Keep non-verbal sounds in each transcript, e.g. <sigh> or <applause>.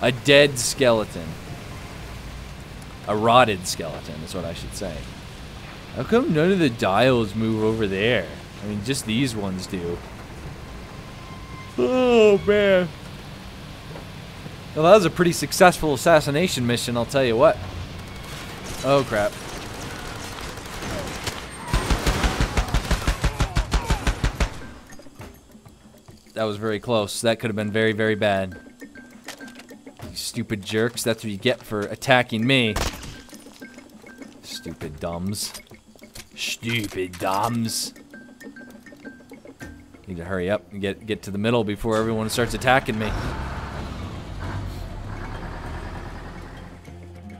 A dead skeleton. A rotted skeleton is what I should say. How come none of the dials move over there? I mean, just these ones do. Oh, man. Well, that was a pretty successful assassination mission, I'll tell you what. Oh, crap. That was very close. That could have been very, very bad. Stupid jerks. That's what you get for attacking me. Stupid dumbs. Stupid dumbs. Need to hurry up and get get to the middle before everyone starts attacking me.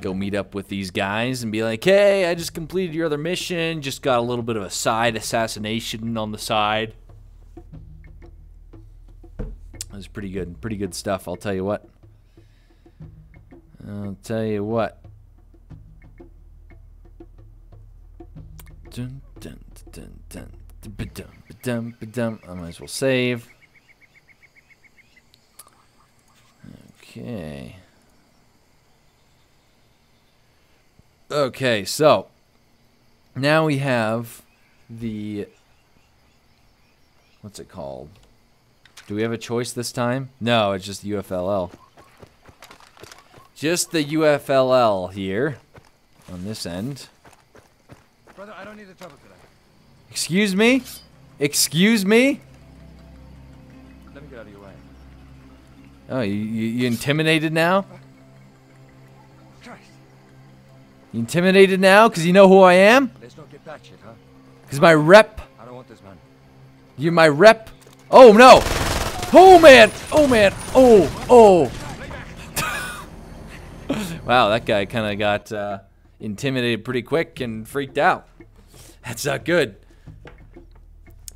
Go meet up with these guys and be like, hey, I just completed your other mission. Just got a little bit of a side assassination on the side. That was pretty good. Pretty good stuff, I'll tell you what. I'll tell you what. Dun, dun, dun, dun, ba-dum, ba-dum, ba-dum. I might as well save. Okay. Okay, so now we have the what's it called? Do we have a choice this time? No, it's just UFLL. Just the UFLL here on this end. Brother, I don't need the trouble today. Excuse me? Excuse me? Let me get out of your way. Oh, you, you, you intimidated now? Christ. You intimidated now because you know who I am? Let's not get that shit, huh? Because my rep, I don't want this man. you're my rep. Oh no! Oh man! Oh man! Oh! Oh! <laughs> wow, that guy kind of got uh, intimidated pretty quick and freaked out. That's not good.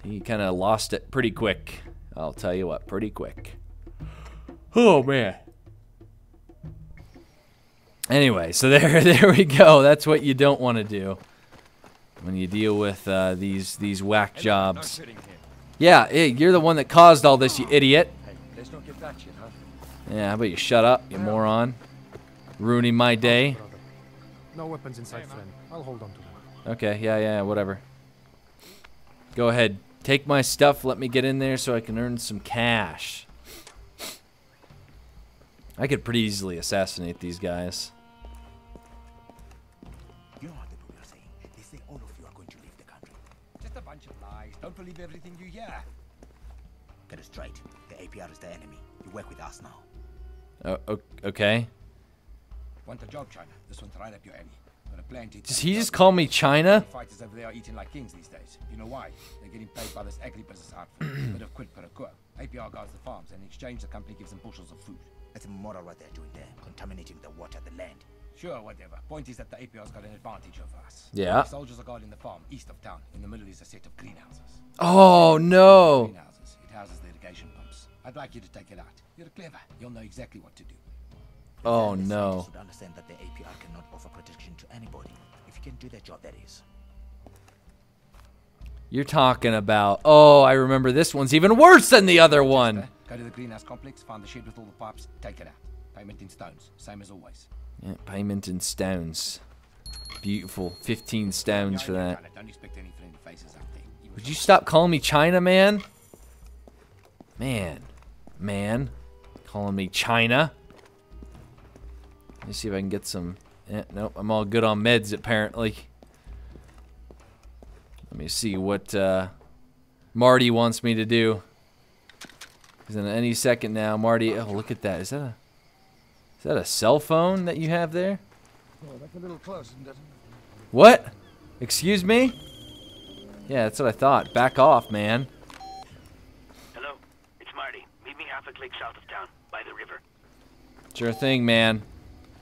He kind of lost it pretty quick. I'll tell you what, pretty quick. Oh man. Anyway, so <laughs> there, there we go. That's what you don't want to do when you deal with uh, these these whack jobs. Yeah, hey, you're the one that caused all this, you idiot. Hey, let's not get that shit, huh? Yeah, how about you shut up, you moron? Ruining my day. No weapons inside, friend. I'll hold on to them. Okay, yeah, yeah, whatever. Go ahead. Take my stuff, let me get in there so I can earn some cash. I could pretty easily assassinate these guys. You know what the people are saying? They say all of you are going to leave the country. Just a bunch of lies. Don't believe everything you hear. Get it straight. The APR is the enemy. You work with us now. Oh, o- okay. Want a job, China? This one's right up your alley. Got a plenty. Does he just call me China? Fighters over there are eating like kings these days. You know why? They're getting paid by this agribusiness outfit. <clears throat> Bit of quid per a quo. APR guards the farms, and in exchange, the company gives them bushels of food. That's immoral what they're doing there. Contaminating the water, the land. Sure, whatever. Point is that the APR's got an advantage over us. Yeah. The soldiers are guarding the farm east of town. In the middle is a set of greenhouses. Oh, no. Greenhouses. It houses the irrigation pumps. I'd like you to take it out. You're clever. You'll know exactly what to do. Oh, no. should understand that the APR cannot offer protection to anybody. If you can do their job, that is. You're talking about. Oh, I remember this one's even worse than the other one. Uh, Go to the greenhouse complex, find the shed with all the pipes, take it out. Payment in stones, same as always. Yeah, payment in stones. Beautiful. 15 stones for that. Don't expect any friendly faces out there. Would you stop calling me China, man? Man. Man. Calling me China. Let me see if I can get some. Eh, nope, I'm all good on meds, apparently. Let me see what uh, Marty wants me to do. Because in any second now, Marty. Oh, look at that. Is that a. Is that a cell phone that you have there? Oh, that's a little close, isn't it? What? Excuse me? Yeah, that's what I thought. Back off, man. Hello, it's Marty. Meet me half a click south of town, by the river. Sure thing, man.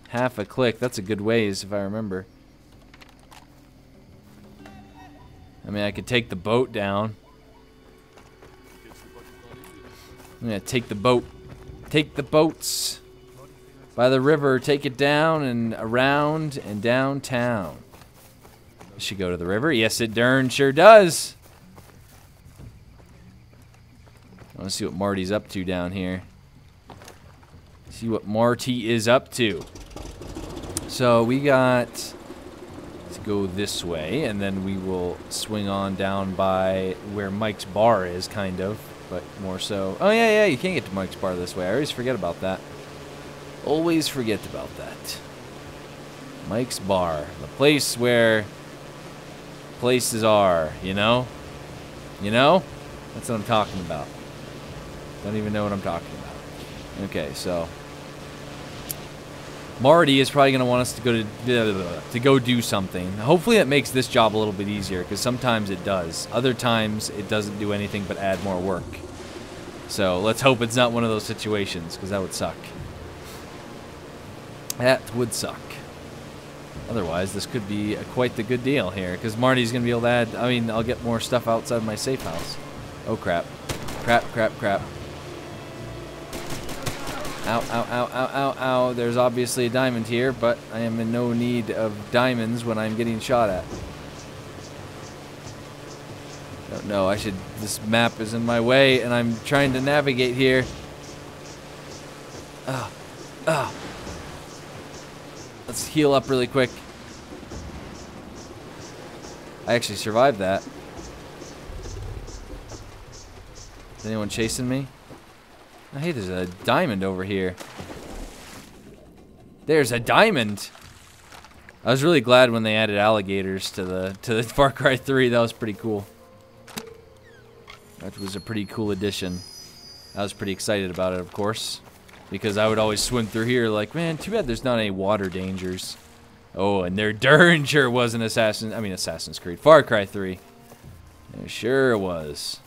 Half a click. That's a good ways, if I remember. I mean, I could take the boat down. I'm gonna take the boat. Take the boats. By the river, take it down and around and downtown. Does she go to the river? Yes, it darn sure does. I want to see what Marty's up to down here. See what Marty is up to. So we got to go this way, and then we will swing on down by where Mike's bar is, kind of, but more so. Oh yeah, yeah, you can't get to Mike's bar this way. I always forget about that. Always forget about that. Mike's bar, the place where places are, you know? You know? That's what I'm talking about. Don't even know what I'm talking about. Okay, so Marty is probably going to want us to go to to go do something. Hopefully that makes this job a little bit easier because sometimes it does. Other times it doesn't do anything but add more work. So let's hope it's not one of those situations because that would suck. That would suck. Otherwise, this could be a, quite the good deal here because Marty's going to be able to add. I mean, I'll get more stuff outside my safe house. Oh crap! Crap! Crap! Crap! Ow, ow, ow, ow, ow, ow. There's obviously a diamond here, but I am in no need of diamonds when I'm getting shot at. Don't know. I should... This map is in my way, and I'm trying to navigate here. Oh. Oh. Let's heal up really quick. I actually survived that. Is anyone chasing me? Hey, there's a diamond over here. There's a diamond. I was really glad when they added alligators to the to the <laughs> Far Cry 3. That was pretty cool. That was a pretty cool addition. I was pretty excited about it, of course, because I would always swim through here like, man, too bad there's not any water dangers. Oh, and there darn sure was an Assassin. I mean, Assassin's Creed, Far Cry 3. There sure was.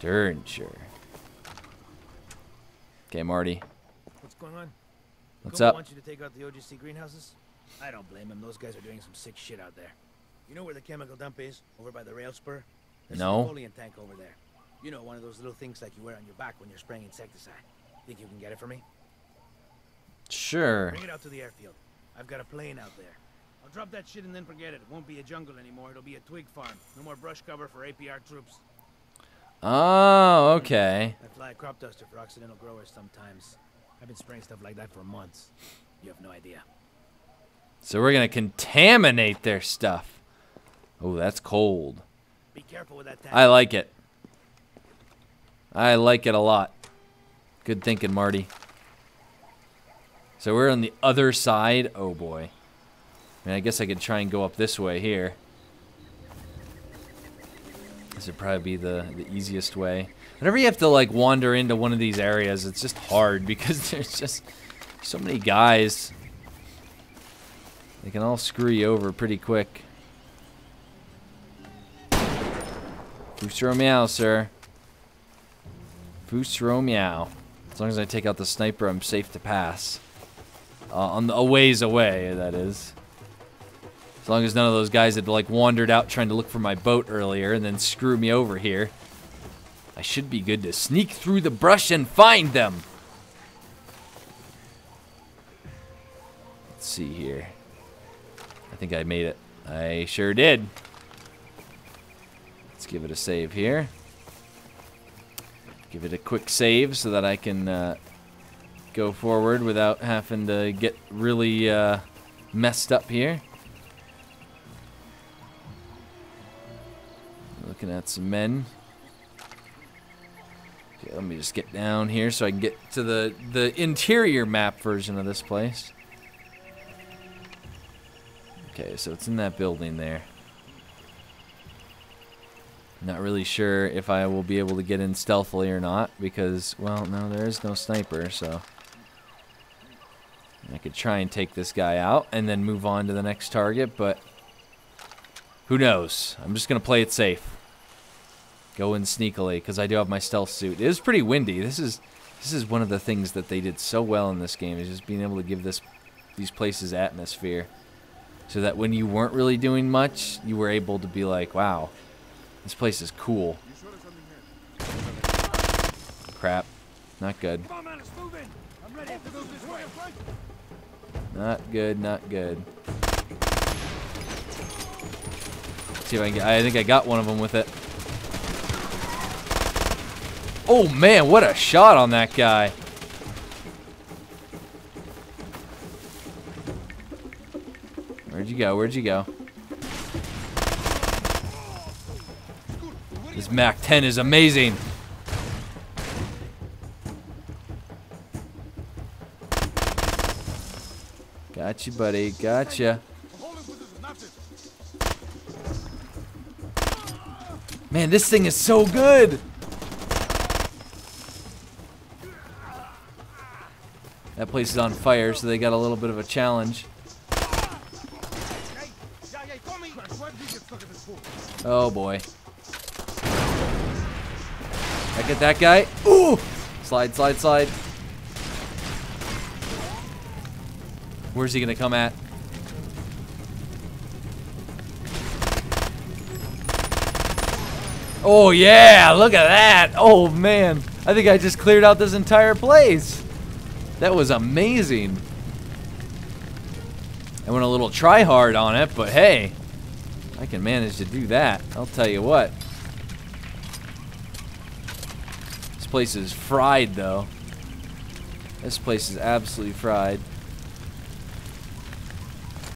Darn sure. Okay, Marty. What's going on? What's Kuma up? want you to take out the OGC greenhouses? I don't blame him. Those guys are doing some sick shit out there. You know where the chemical dump is? Over by the rail spur? There's No. a defoliant tank over there. You know, one of those little things like you wear on your back when you're spraying insecticide. Think you can get it for me? Sure. Bring it out to the airfield. I've got a plane out there. I'll drop that shit and then forget it. It won't be a jungle anymore. It'll be a twig farm. No more brush cover for APR troops. Oh, okay. Crop duster for Occidental growers sometimes. I've been spraying stuff like that for months. You have no idea. So we're gonna contaminate their stuff. Oh, that's cold. Be careful with that tank. I like it. I like it a lot. Good thinking, Marty. So we're on the other side. Oh boy. I mean, I guess I could try and go up this way here. This would probably be the, the easiest way. Whenever you have to like wander into one of these areas, it's just hard <laughs> because there's just so many guys. They can all screw you over pretty quick. Fusro meow, sir. Fusro meow. As long as I take out the sniper, I'm safe to pass. Uh, on the, a ways away, that is. As long as none of those guys had like wandered out trying to look for my boat earlier and then screw me over here. I should be good to sneak through the brush and find them. Let's see here. I think I made it. I sure did. Let's give it a save here. Give it a quick save so that I can uh, go forward without having to get really uh, messed up here. Looking at some men. Okay, let me just get down here so I can get to the, the interior map version of this place. Okay, so it's in that building there. Not really sure if I will be able to get in stealthily or not because, well, no, there is no sniper, so I could try and take this guy out and then move on to the next target, but who knows? I'm just going to play it safe. Go in sneakily because I do have my stealth suit. It is pretty windy. This is this is one of the things that they did so well in this game is just being able to give this these places atmosphere so that when you weren't really doing much, you were able to be like, wow, this place is cool. Crap. Not good. Not good, not good. See if I can get, I think I got one of them with it. Oh man, what a shot on that guy. Where'd you go? Where'd you go? This MAC-10 is amazing. Gotcha, buddy. Gotcha. Man, this thing is so good. Place is on fire, so they got a little bit of a challenge. Oh boy. I get that guy. Ooh! Slide, slide, slide. Where's he gonna come at? Oh yeah, look at that. Oh man. I think I just cleared out this entire place. That was amazing. I went a little try hard on it, but hey, I can manage to do that. I'll tell you what. This place is fried though. This place is absolutely fried.